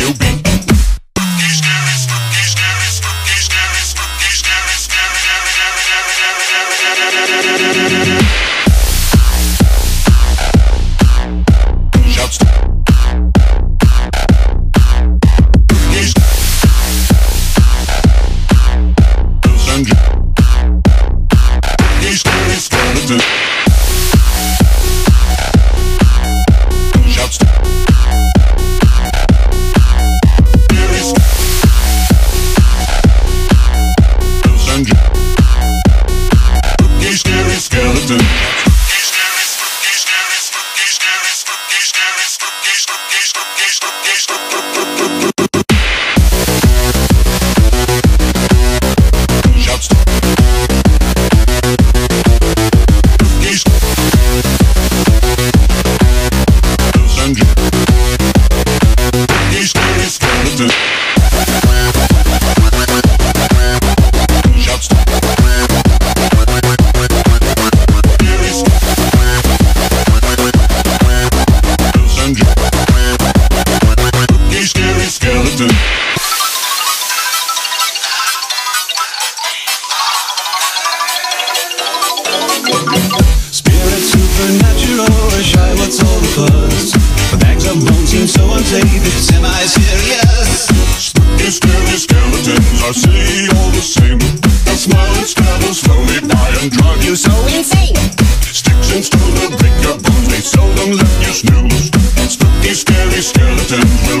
you skeleton. Seem so unsafe, semi-serious. Spooky, scary skeletons are silly all the same. They'll smile and scrabble slowly by and drive you so insane. Sticks and stones will break your bones, they seldom let you snooze. Spooky, scary skeletons will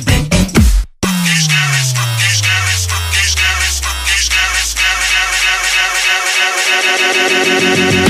thank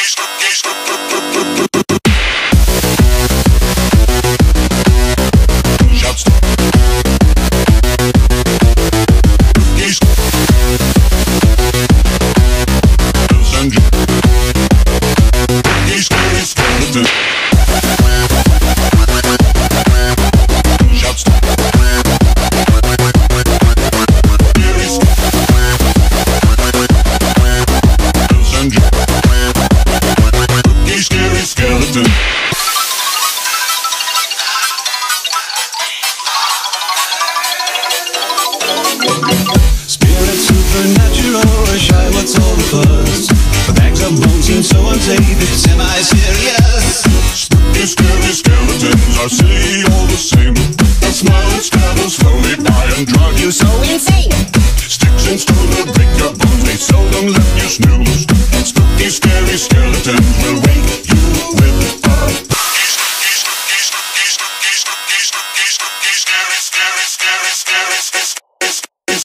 Pro, pro, pro, Spooky, spooky, scary skeleton will wake you with